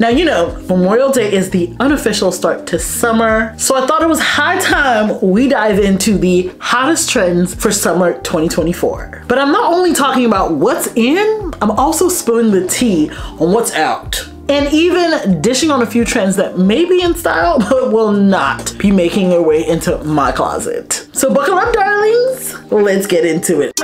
Now, you know, Memorial Day is the unofficial start to summer, so I thought it was high time we dive into the hottest trends for summer 2024. But I'm not only talking about what's in, I'm also spilling the tea on what's out. And even dishing on a few trends that may be in style, but will not be making their way into my closet. So buckle up, darlings. Let's get into it.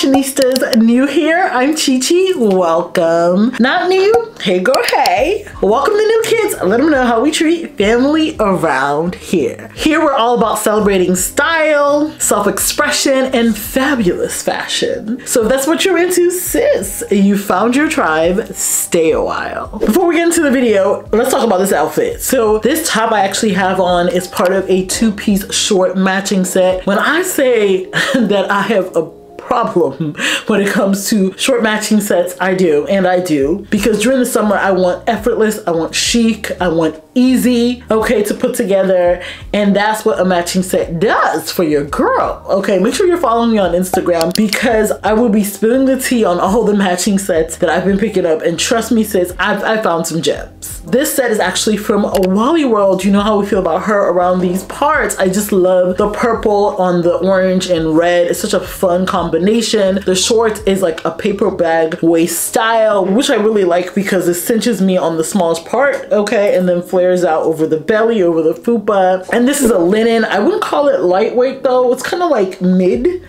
Fashionistas new here. I'm chi chi welcome. Not new. Hey girl hey. Welcome to new kids. Let them know how we treat family around here. Here we're all about celebrating style self-expression and fabulous fashion. So if that's what you're into sis you found your tribe. Stay a while. Before we get into the video let's talk about this outfit. So this top i actually have on is part of a two-piece short matching set. When i say that i have a problem when it comes to short matching sets. I do, and I do. Because during the summer, I want effortless, I want chic, I want easy, okay, to put together. And that's what a matching set does for your girl. Okay, make sure you're following me on Instagram because I will be spilling the tea on all the matching sets that I've been picking up. And trust me, sis, I've, I found some gems. This set is actually from a Wally World. You know how we feel about her around these parts. I just love the purple on the orange and red. It's such a fun combination. The shorts is like a paper bag waist style, which I really like because it cinches me on the smallest part, okay? And then flares out over the belly, over the fupa. And this is a linen. I wouldn't call it lightweight though. It's kind of like mid.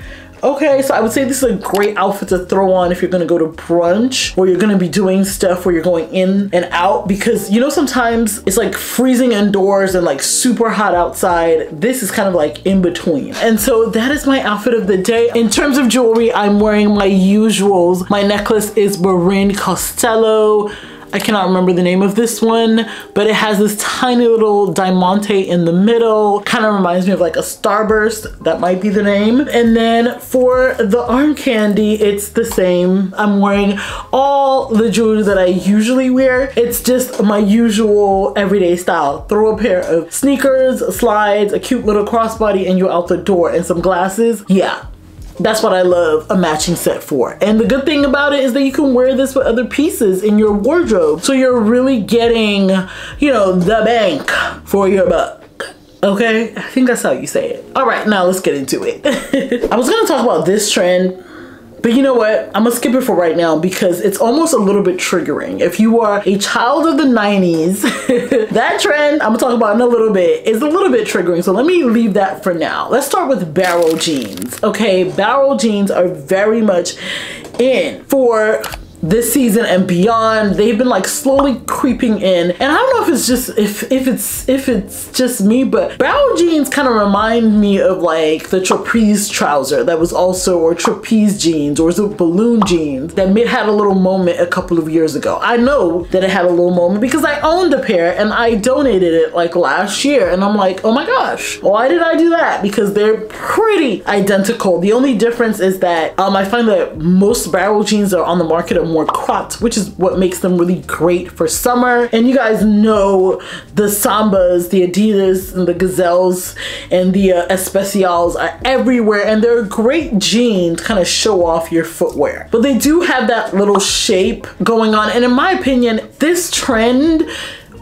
Okay, so I would say this is a great outfit to throw on if you're gonna go to brunch or you're gonna be doing stuff where you're going in and out because you know sometimes it's like freezing indoors and like super hot outside. This is kind of like in between. And so that is my outfit of the day. In terms of jewelry, I'm wearing my usuals. My necklace is Marrin Costello. I cannot remember the name of this one, but it has this tiny little diamante in the middle. Kind of reminds me of like a starburst. That might be the name. And then for the arm candy, it's the same. I'm wearing all the jewelry that I usually wear. It's just my usual everyday style. Throw a pair of sneakers, slides, a cute little crossbody, and you're out the door. And some glasses. Yeah, that's what I love a matching set for. And the good thing about it is that you can wear this with other pieces in your wardrobe. So you're really getting, you know, the bank for your buck. Okay, I think that's how you say it. All right, now let's get into it. I was gonna talk about this trend but you know what? I'm gonna skip it for right now because it's almost a little bit triggering. If you are a child of the 90s, that trend I'm gonna talk about in a little bit is a little bit triggering. So let me leave that for now. Let's start with barrel jeans. Okay, barrel jeans are very much in for this season and beyond. They've been like slowly creeping in. And i don't know if it's just if if it's if it's just me but barrel jeans kind of remind me of like the trapeze trouser that was also or trapeze jeans or balloon jeans that may had a little moment a couple of years ago. I know that it had a little moment because i owned a pair and i donated it like last year. And i'm like oh my gosh why did i do that? Because they're pretty identical. The only difference is that um i find that most barrel jeans are on the market are more cropped, which is what makes them really great for summer. And you guys know the Sambas, the Adidas, and the Gazelles, and the uh, Especials are everywhere, and they're great jeans to kind of show off your footwear. But they do have that little shape going on, and in my opinion, this trend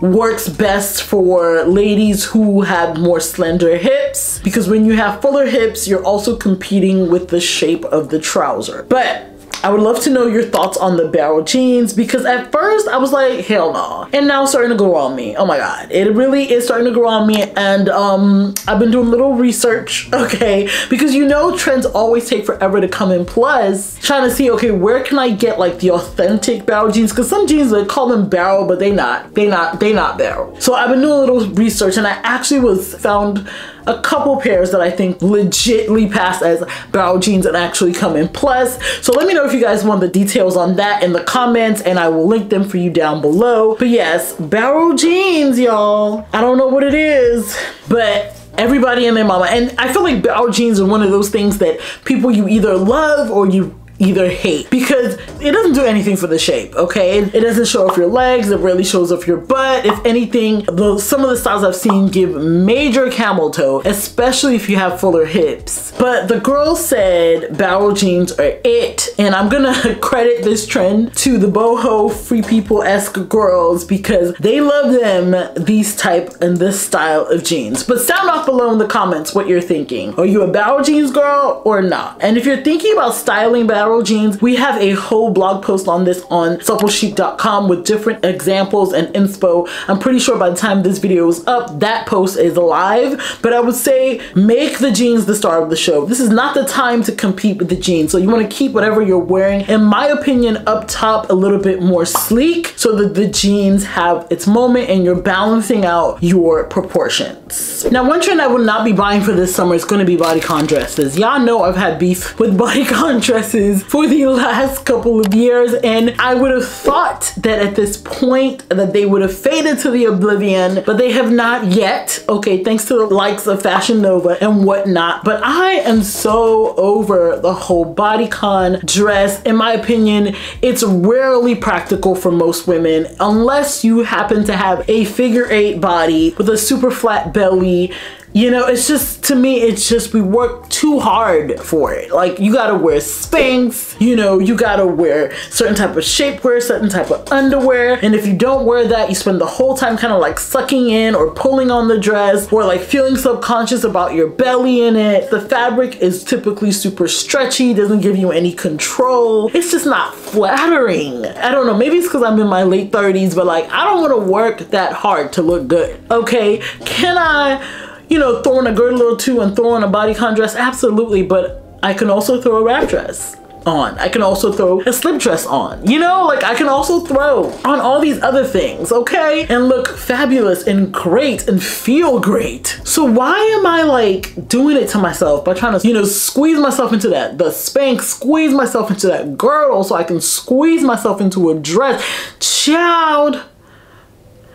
works best for ladies who have more slender hips because when you have fuller hips you're also competing with the shape of the trouser but I would love to know your thoughts on the barrel jeans because at first I was like, hell no. And now it's starting to grow on me. Oh my God. It really is starting to grow on me. And um, I've been doing a little research, okay? Because you know trends always take forever to come in. Plus, trying to see, okay, where can I get like the authentic barrel jeans? Because some jeans, they call them barrel, but they not. They not, they not barrel. So I've been doing a little research and I actually was found a couple pairs that I think legitly pass as barrel jeans and actually come in plus. So let me know if you guys want the details on that in the comments and I will link them for you down below. But yes, barrel jeans, y'all. I don't know what it is, but everybody and their mama. And I feel like barrel jeans are one of those things that people you either love or you either hate because it doesn't do anything for the shape, okay? It doesn't show off your legs, it really shows off your butt. If anything, the, some of the styles I've seen give major camel toe, especially if you have fuller hips. But the girl said barrel jeans are it, and I'm gonna credit this trend to the boho free people-esque girls because they love them these type and this style of jeans. But sound off below in the comments what you're thinking. Are you a barrel jeans girl or not? And if you're thinking about styling barrel jeans, we have a whole blog post on this on supplechic.com with different examples and inspo. I'm pretty sure by the time this video is up, that post is live. But I would say make the jeans the star of the show. This is not the time to compete with the jeans. So you want to keep whatever you're wearing, in my opinion, up top a little bit more sleek so that the jeans have its moment and you're balancing out your proportions. Now, one trend I will not be buying for this summer is going to be bodycon dresses. Y'all know I've had beef with bodycon dresses for the last couple of years and I would have thought that at this point that they would have faded to the oblivion, but they have not yet. Okay, thanks to the likes of Fashion Nova and whatnot. But I am so over the whole bodycon dress. In my opinion, it's rarely practical for most women unless you happen to have a figure eight body with a super flat belly you know, it's just, to me, it's just, we work too hard for it. Like, you gotta wear Spanx, you know, you gotta wear certain type of shapewear, certain type of underwear. And if you don't wear that, you spend the whole time kind of like sucking in or pulling on the dress or like feeling subconscious about your belly in it. The fabric is typically super stretchy, doesn't give you any control. It's just not flattering. I don't know, maybe it's because I'm in my late 30s, but like, I don't wanna work that hard to look good, okay? Can I you know, throwing a girdle or two and throwing a bodycon dress? Absolutely, but I can also throw a wrap dress on. I can also throw a slip dress on. You know, like I can also throw on all these other things, okay? And look fabulous and great and feel great. So why am I like doing it to myself by trying to, you know, squeeze myself into that, the Spanx, squeeze myself into that girdle so I can squeeze myself into a dress? Child,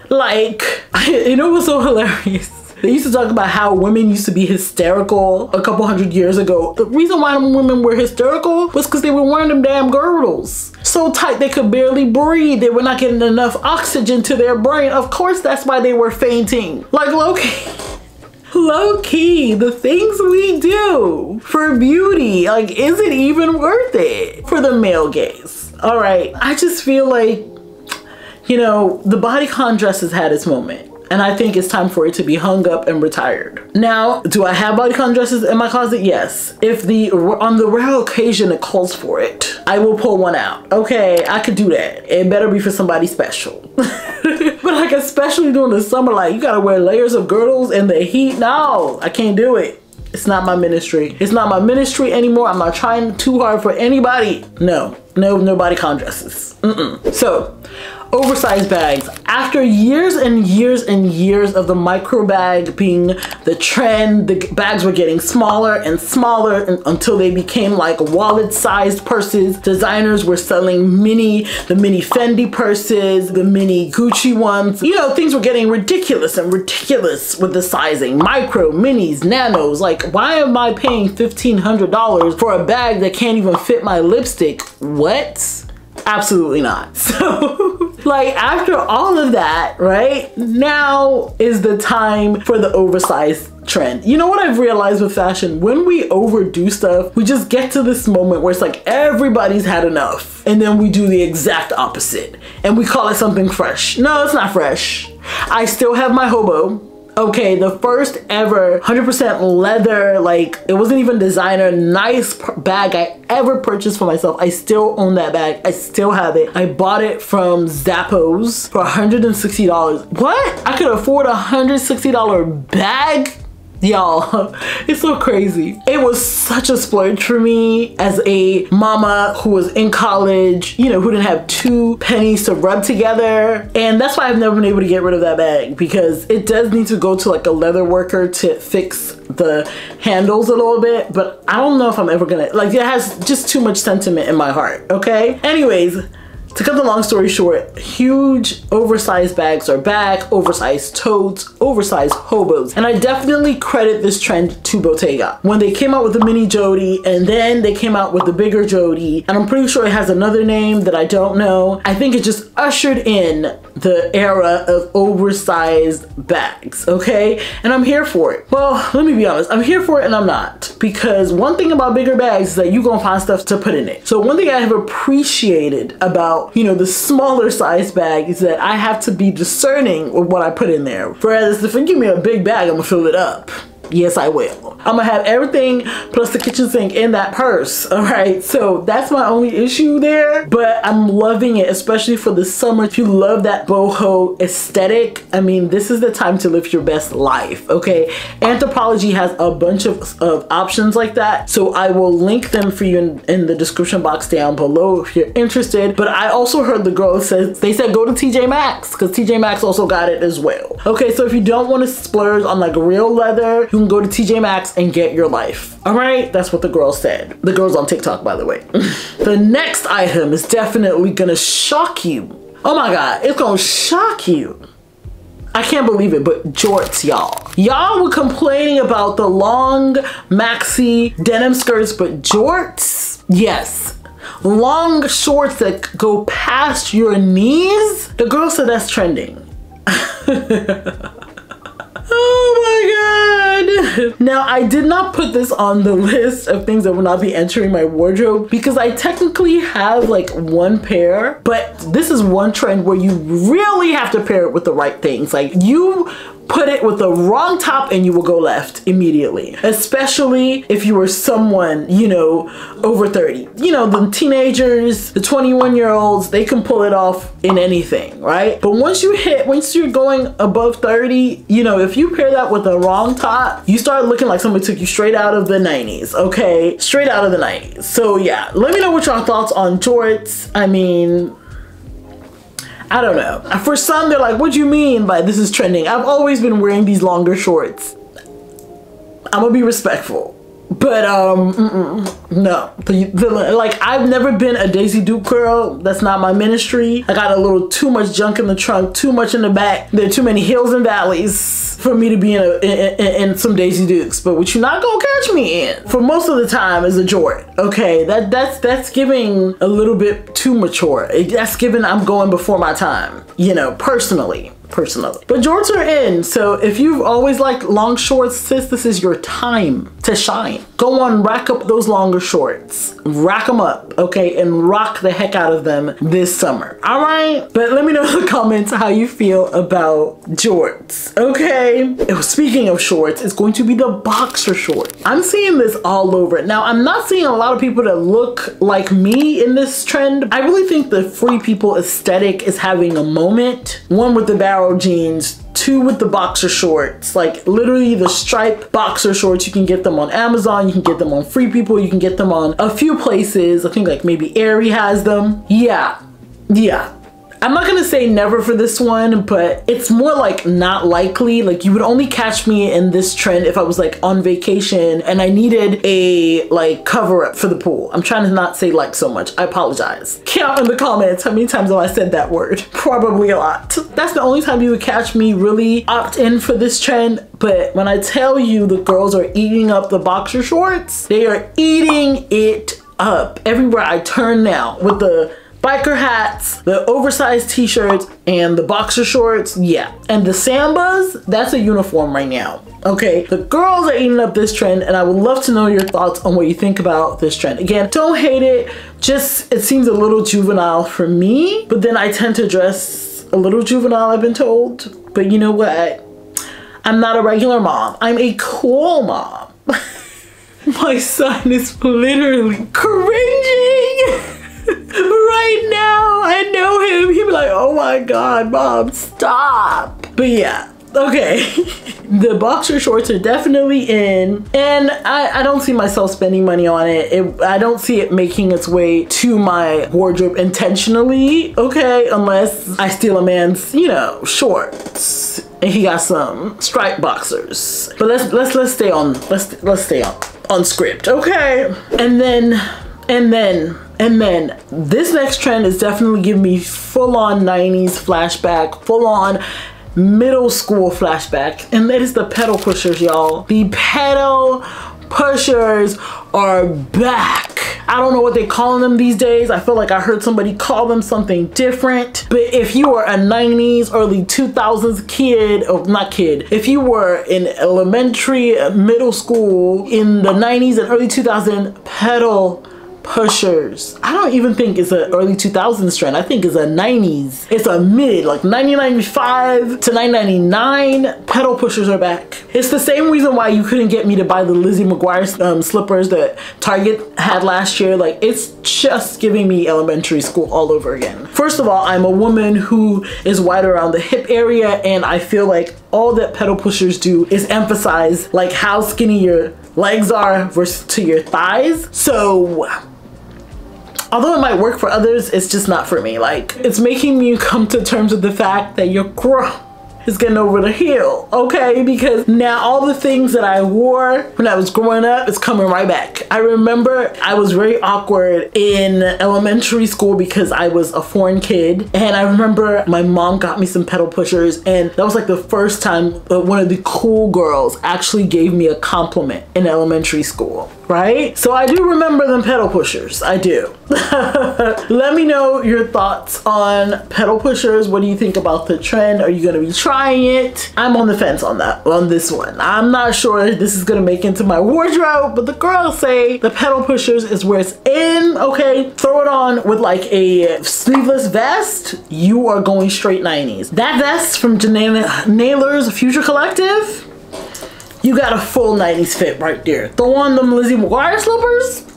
like, you know what's so hilarious? They used to talk about how women used to be hysterical a couple hundred years ago. The reason why women were hysterical was because they were wearing them damn girdles. So tight they could barely breathe. They were not getting enough oxygen to their brain. Of course that's why they were fainting. Like Loki. low key, the things we do for beauty, like, is it even worth it for the male gaze? All right, I just feel like, you know, the bodycon dress has had its moment and I think it's time for it to be hung up and retired. Now, do I have bodycon dresses in my closet? Yes. If the on the rare occasion it calls for it, I will pull one out. Okay, I could do that. It better be for somebody special. but like especially during the summer, like you gotta wear layers of girdles in the heat. No, I can't do it. It's not my ministry. It's not my ministry anymore. I'm not trying too hard for anybody. No, no, no bodycon dresses. Mm -mm. So oversized bags. After years and years and years of the micro bag being the trend, the bags were getting smaller and smaller until they became like wallet-sized purses. Designers were selling mini, the mini Fendi purses, the mini Gucci ones. You know, things were getting ridiculous and ridiculous with the sizing. Micro, minis, nanos. Like, why am I paying $1,500 for a bag that can't even fit my lipstick? What? Absolutely not. So, like, after all of that, right, now is the time for the oversized trend. You know what I've realized with fashion? When we overdo stuff, we just get to this moment where it's like everybody's had enough. And then we do the exact opposite. And we call it something fresh. No, it's not fresh. I still have my hobo Okay, the first ever 100% leather, like it wasn't even designer, nice bag I ever purchased for myself. I still own that bag. I still have it. I bought it from Zappos for $160. What? I could afford a $160 bag? Y'all, it's so crazy. It was such a splurge for me as a mama who was in college, you know, who didn't have two pennies to rub together. And that's why I've never been able to get rid of that bag because it does need to go to like a leather worker to fix the handles a little bit, but I don't know if I'm ever gonna, like it has just too much sentiment in my heart, okay? Anyways, To cut the long story short, huge oversized bags are back, oversized totes, oversized hobos. And I definitely credit this trend to Bottega. When they came out with the mini Jodie and then they came out with the bigger Jodie, and I'm pretty sure it has another name that I don't know. I think it just ushered in the era of oversized bags, okay? And I'm here for it. Well, let me be honest, I'm here for it and I'm not. Because one thing about bigger bags is that you're gonna find stuff to put in it. So one thing I have appreciated about, you know, the smaller size bag is that I have to be discerning with what I put in there. Whereas if you give me a big bag, I'm gonna fill it up. Yes, I will. I'm gonna have everything plus the kitchen sink in that purse. All right, so that's my only issue there, but I'm loving it, especially for the summer. If you love that boho aesthetic, I mean, this is the time to live your best life, okay? Anthropologie has a bunch of, of options like that, so I will link them for you in, in the description box down below if you're interested. But I also heard the girls said, they said go to TJ Maxx because TJ Maxx also got it as well. Okay, so if you don't want to splurge on like real leather, you can go to TJ Maxx and get your life. All right, that's what the girl said. The girl's on TikTok, by the way. the next item is definitely gonna shock you. Oh my God, it's gonna shock you. I can't believe it, but jorts, y'all. Y'all were complaining about the long maxi denim skirts, but jorts, yes. Long shorts that go past your knees. The girl said that's trending. Now I did not put this on the list of things that will not be entering my wardrobe because I technically have like one pair, but this is one trend where you really have to pair it with the right things. Like you put it with the wrong top and you will go left immediately. Especially if you were someone, you know, over 30. You know, the teenagers, the 21 year olds, they can pull it off in anything, right? But once you hit, once you're going above 30, you know, if you pair that with the wrong top, you start looking like somebody took you straight out of the 90s, okay? Straight out of the 90s. So yeah, let me know what your thoughts on jorts. I mean, I don't know. For some, they're like, what do you mean by this is trending? I've always been wearing these longer shorts. I'm gonna be respectful. But um, no, the, the, like I've never been a Daisy Duke girl. That's not my ministry. I got a little too much junk in the trunk, too much in the back. There are too many hills and valleys for me to be in, a, in, in, some Daisy Dukes. But what you're not gonna catch me in for most of the time is a jort. Okay, that that's that's giving a little bit too mature. That's giving I'm going before my time. You know, personally personally. But jorts are in, so if you've always liked long shorts, sis, this is your time to shine. Go on, rack up those longer shorts. Rack them up, okay, and rock the heck out of them this summer. All right? But let me know in the comments how you feel about jorts, okay? Oh, speaking of shorts, it's going to be the boxer short. I'm seeing this all over. Now, I'm not seeing a lot of people that look like me in this trend. I really think the free people aesthetic is having a moment. One with the barrel jeans, two with the boxer shorts, like literally the stripe boxer shorts. You can get them on Amazon, you can get them on Free People, you can get them on a few places. I think like maybe Aerie has them. Yeah, yeah. I'm not gonna say never for this one, but it's more like not likely. Like you would only catch me in this trend if I was like on vacation and I needed a like cover up for the pool. I'm trying to not say like so much. I apologize. Count in the comments how many times have I said that word. Probably a lot. That's the only time you would catch me really opt in for this trend. But when I tell you the girls are eating up the boxer shorts, they are eating it up everywhere I turn now with the biker hats, the oversized t-shirts, and the boxer shorts, yeah. And the sambas, that's a uniform right now. Okay, the girls are eating up this trend and I would love to know your thoughts on what you think about this trend. Again, don't hate it, just it seems a little juvenile for me, but then I tend to dress a little juvenile, I've been told. But you know what? I'm not a regular mom. I'm a cool mom. My son is literally cringing. right now. I know him. He'd be like, oh my God, mom, stop. But yeah, okay. the boxer shorts are definitely in and I, I don't see myself spending money on it. it. I don't see it making its way to my wardrobe intentionally, okay? Unless I steal a man's, you know, shorts and he got some striped boxers. But let's let's let's stay on let's let's stay on on script, okay? And then And then, and then this next trend is definitely giving me full on 90s flashback, full on middle school flashback. And that is the pedal pushers, y'all. The pedal pushers are back. I don't know what they're calling them these days. I feel like I heard somebody call them something different. But if you were a 90s, early 2000s kid, or not kid, if you were in elementary, middle school in the 90s and early 2000s, pedal pushers. I don't even think it's an early 2000s trend. I think it's a 90s. It's a mid, like 1995 to 1999. Pedal pushers are back. It's the same reason why you couldn't get me to buy the Lizzie McGuire um, slippers that Target had last year. Like it's just giving me elementary school all over again. First of all, I'm a woman who is wide around the hip area and I feel like all that pedal pushers do is emphasize like how skinny your legs are versus to your thighs. So although it might work for others, it's just not for me. Like, it's making me come to terms with the fact that you're grown is getting over the hill, okay? Because now all the things that I wore when I was growing up is coming right back. I remember I was very awkward in elementary school because I was a foreign kid. And I remember my mom got me some pedal pushers and that was like the first time one of the cool girls actually gave me a compliment in elementary school right? So I do remember them pedal pushers. I do. Let me know your thoughts on pedal pushers. What do you think about the trend? Are you gonna be trying it? I'm on the fence on that, on this one. I'm not sure if this is gonna make into my wardrobe, but the girls say the pedal pushers is where it's in, okay? Throw it on with like a sleeveless vest. You are going straight 90s. That vest from Jenee Naylor's Future Collective, you got a full 90s fit right there. Throw on them Lizzie McGuire slippers.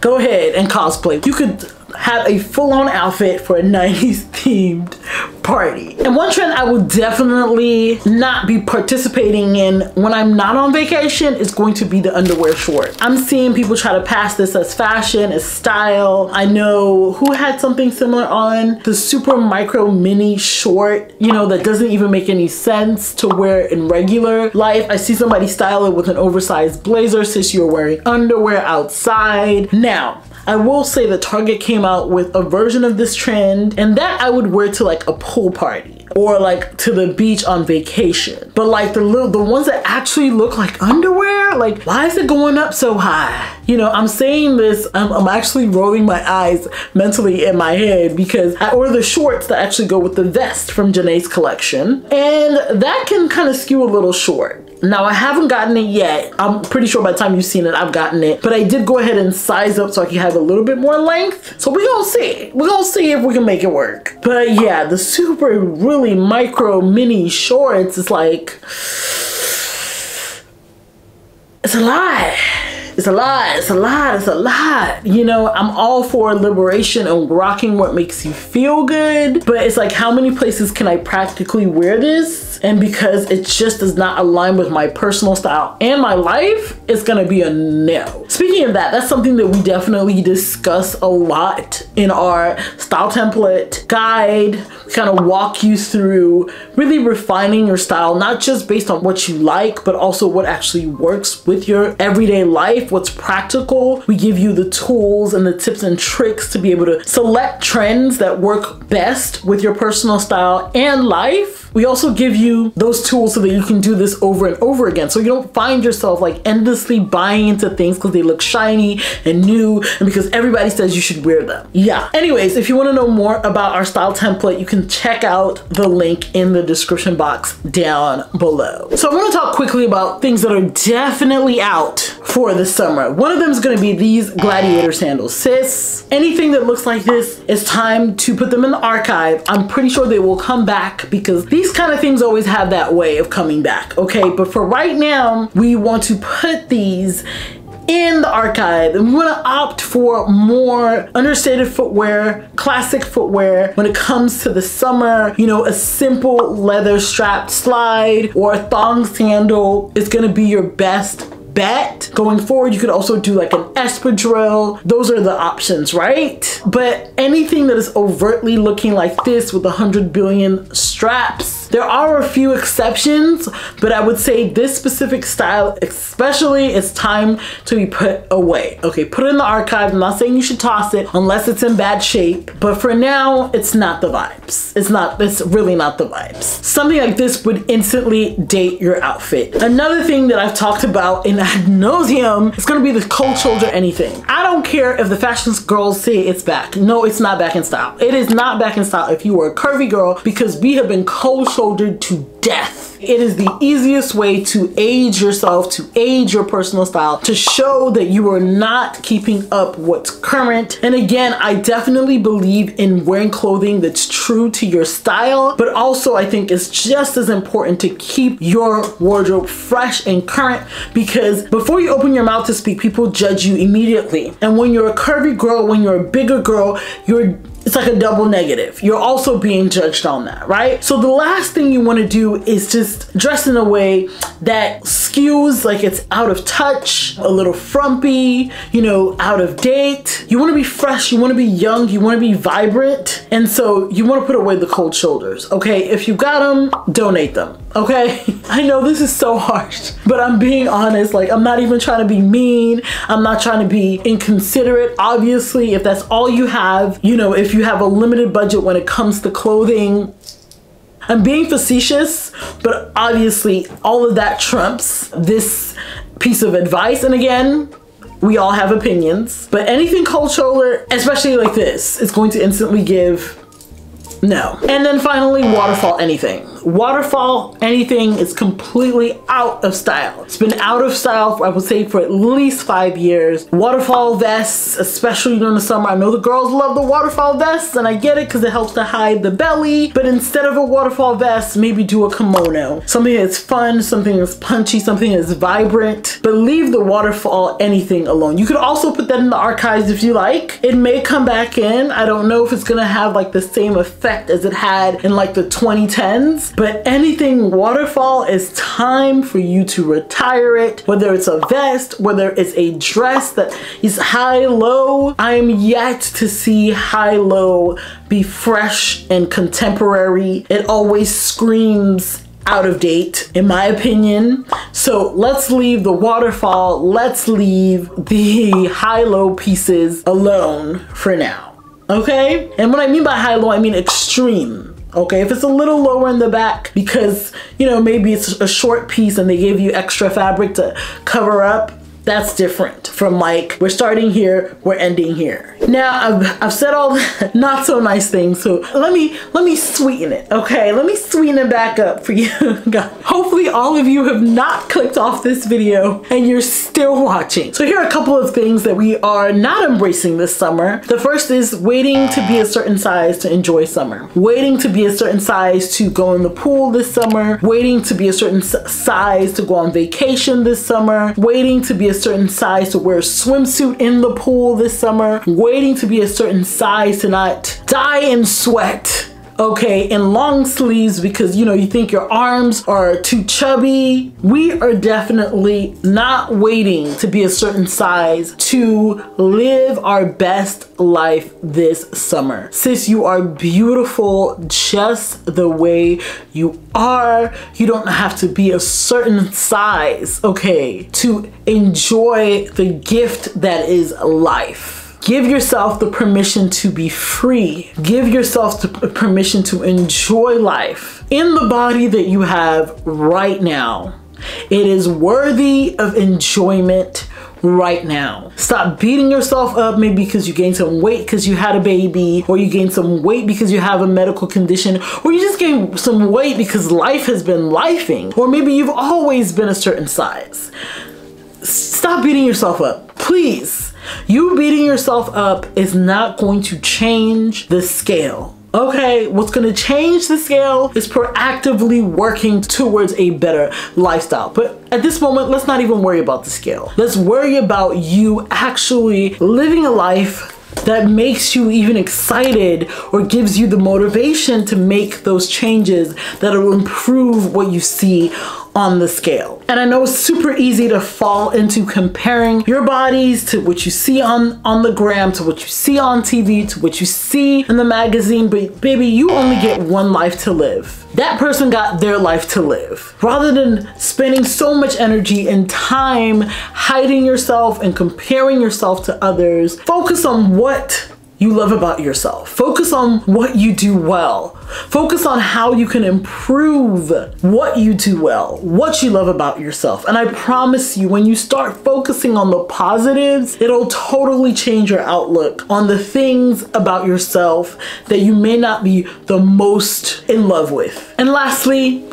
Go ahead and cosplay. You could have a full-on outfit for a 90s themed party. And one trend I will definitely not be participating in when I'm not on vacation is going to be the underwear short. I'm seeing people try to pass this as fashion, as style. I know who had something similar on the super micro mini short, you know, that doesn't even make any sense to wear in regular life. I see somebody style it with an oversized blazer since you're wearing underwear outside. Now, I will say that Target came out with a version of this trend and that I would wear to like a pool party or like to the beach on vacation. But like the little, the ones that actually look like underwear, like why is it going up so high? You know, I'm saying this, I'm, I'm actually rolling my eyes mentally in my head because I ordered the shorts that actually go with the vest from Jenee's collection. And that can kind of skew a little short. Now I haven't gotten it yet. I'm pretty sure by the time you've seen it, I've gotten it. But I did go ahead and size up so I can have a little bit more length. So we're gonna see. We're gonna see if we can make it work. But yeah, the super really micro mini shorts is like, it's a lot it's a lot, it's a lot, it's a lot. You know, I'm all for liberation and rocking what makes you feel good, but it's like, how many places can I practically wear this? And because it just does not align with my personal style and my life, it's gonna be a no. Speaking of that, that's something that we definitely discuss a lot in our style template guide. Kind of walk you through really refining your style, not just based on what you like, but also what actually works with your everyday life what's practical. We give you the tools and the tips and tricks to be able to select trends that work best with your personal style and life. We also give you those tools so that you can do this over and over again. So you don't find yourself like endlessly buying into things because they look shiny and new and because everybody says you should wear them. Yeah. Anyways, if you want to know more about our style template, you can check out the link in the description box down below. So I want to talk quickly about things that are definitely out for the summer. One of them is going to be these gladiator sandals. Sis, anything that looks like this, it's time to put them in the archive. I'm pretty sure they will come back because these kind of things always have that way of coming back, okay? But for right now, we want to put these in the archive and we want to opt for more understated footwear classic footwear when it comes to the summer you know a simple leather strapped slide or a thong sandal is going to be your best bet. Going forward, you could also do like an espadrille. Those are the options, right? But anything that is overtly looking like this with a hundred billion straps, There are a few exceptions, but I would say this specific style, especially, is time to be put away. Okay, put it in the archive. I'm not saying you should toss it unless it's in bad shape, but for now, it's not the vibes. It's not, it's really not the vibes. Something like this would instantly date your outfit. Another thing that I've talked about in ad nauseum is gonna be the cold shoulder anything. I don't care if the fashion girls say it's back. No, it's not back in style. It is not back in style if you are a curvy girl because we have been cold shouldered to death. It is the easiest way to age yourself, to age your personal style, to show that you are not keeping up what's current. And again, I definitely believe in wearing clothing that's true to your style, but also I think it's just as important to keep your wardrobe fresh and current because before you open your mouth to speak, people judge you immediately. And when you're a curvy girl, when you're a bigger girl, you're it's like a double negative. You're also being judged on that, right? So the last thing you want to do is just dress in a way that skews like it's out of touch, a little frumpy, you know, out of date. You want to be fresh, you want to be young, you want to be vibrant. And so you want to put away the cold shoulders, okay? If you got them, donate them okay? I know this is so harsh, but I'm being honest. Like, I'm not even trying to be mean. I'm not trying to be inconsiderate. Obviously, if that's all you have, you know, if you have a limited budget when it comes to clothing, I'm being facetious, but obviously all of that trumps this piece of advice. And again, we all have opinions, but anything cold shoulder, especially like this, is going to instantly give no. And then finally, waterfall anything. Waterfall anything is completely out of style. It's been out of style, for, I would say, for at least five years. Waterfall vests, especially during the summer. I know the girls love the waterfall vests, and I get it because it helps to hide the belly. But instead of a waterfall vest, maybe do a kimono. Something that's fun, something that's punchy, something that's vibrant. But leave the waterfall anything alone. You could also put that in the archives if you like. It may come back in. I don't know if it's gonna have like the same effect effect as it had in like the 2010s. But anything waterfall is time for you to retire it, whether it's a vest, whether it's a dress that is high-low. I am yet to see high-low be fresh and contemporary. It always screams out of date in my opinion. So let's leave the waterfall, let's leave the high-low pieces alone for now okay? And what I mean by high low, I mean extreme. Okay, if it's a little lower in the back because, you know, maybe it's a short piece and they gave you extra fabric to cover up, that's different from like, we're starting here, we're ending here. Now, I've, I've said all the not so nice things, so let me, let me sweeten it, okay? Let me sweeten it back up for you Hopefully all of you have not clicked off this video and you're still watching. So here are a couple of things that we are not embracing this summer. The first is waiting to be a certain size to enjoy summer. Waiting to be a certain size to go in the pool this summer. Waiting to be a certain size to go on vacation this summer. Waiting to be a certain size to wear a swimsuit in the pool this summer, waiting to be a certain size to not die in sweat okay, in long sleeves because you know you think your arms are too chubby. We are definitely not waiting to be a certain size to live our best life this summer. Sis, you are beautiful just the way you are. You don't have to be a certain size, okay, to enjoy the gift that is life. Give yourself the permission to be free. Give yourself the permission to enjoy life in the body that you have right now. It is worthy of enjoyment right now. Stop beating yourself up maybe because you gained some weight because you had a baby or you gained some weight because you have a medical condition or you just gained some weight because life has been lifing or maybe you've always been a certain size. Stop beating yourself up, please. You beating yourself up is not going to change the scale. Okay, what's gonna change the scale is proactively working towards a better lifestyle. But at this moment, let's not even worry about the scale. Let's worry about you actually living a life that makes you even excited or gives you the motivation to make those changes that will improve what you see on the scale. And I know it's super easy to fall into comparing your bodies to what you see on, on the gram, to what you see on TV, to what you see in the magazine, but baby, you only get one life to live. That person got their life to live. Rather than spending so much energy and time hiding yourself and comparing yourself to others, focus on what you love about yourself. Focus on what you do well. Focus on how you can improve what you do well, what you love about yourself. And I promise you, when you start focusing on the positives, it'll totally change your outlook on the things about yourself that you may not be the most in love with. And lastly,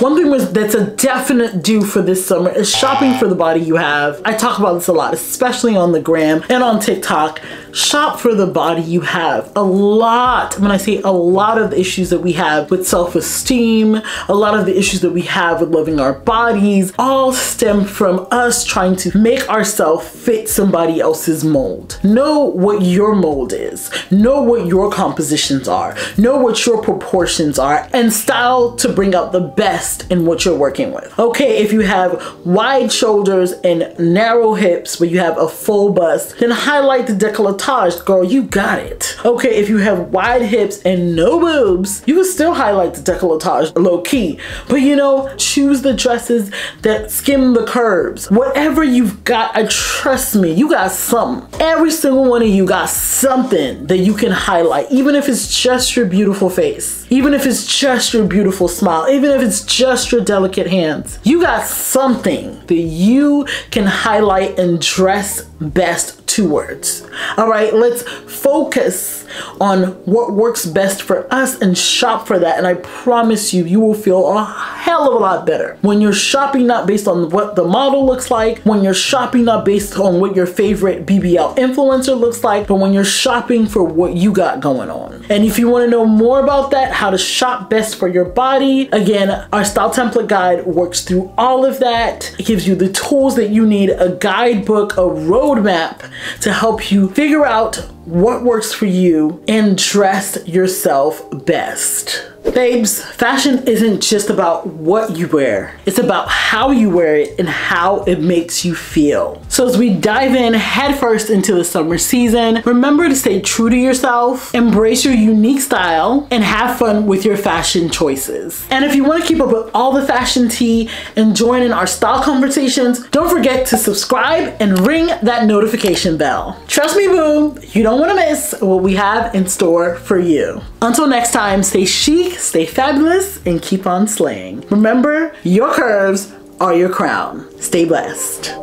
one thing was that's a definite do for this summer is shopping for the body you have. I talk about this a lot, especially on the gram and on TikTok. Shop for the body you have. A lot, when I say a lot of the issues that we have with self-esteem, a lot of the issues that we have with loving our bodies, all stem from us trying to make ourselves fit somebody else's mold. Know what your mold is. Know what your compositions are. Know what your proportions are and style to bring out the best in what you're working with. Okay, if you have wide shoulders and narrow hips, but you have a full bust, then highlight the decolletage, girl, you got it. Okay, if you have wide hips and no boobs, you can still highlight the decolletage low key, but you know, choose the dresses that skim the curves. Whatever you've got, I trust me, you got something. Every single one of you got something that you can highlight, even if it's just your beautiful face, even if it's just your beautiful smile, even if it's just your delicate hands. You got something that you can highlight and dress best two words. All right, let's focus on what works best for us and shop for that. And I promise you, you will feel a hell of a lot better when you're shopping not based on what the model looks like, when you're shopping not based on what your favorite BBL influencer looks like, but when you're shopping for what you got going on. And if you want to know more about that, how to shop best for your body, again, our style template guide works through all of that. It gives you the tools that you need, a guidebook, a roadmap to help you figure out what works for you and dress yourself best. Babes, fashion isn't just about what you wear. It's about how you wear it and how it makes you feel. So as we dive in headfirst into the summer season, remember to stay true to yourself, embrace your unique style, and have fun with your fashion choices. And if you want to keep up with all the fashion tea and join in our style conversations, don't forget to subscribe and ring that notification bell. Trust me, boo, you don't want to miss what we have in store for you. Until next time, stay chic, stay fabulous, and keep on slaying. Remember, your curves are your crown. Stay blessed.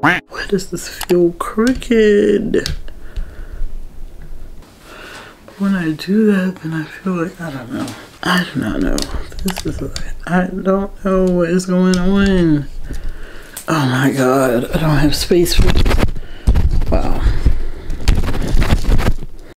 Why does this feel crooked? When I do that, then I feel like, I don't know. I do not know. This is like, I don't know what is going on. Oh my god, I don't have space for Wow.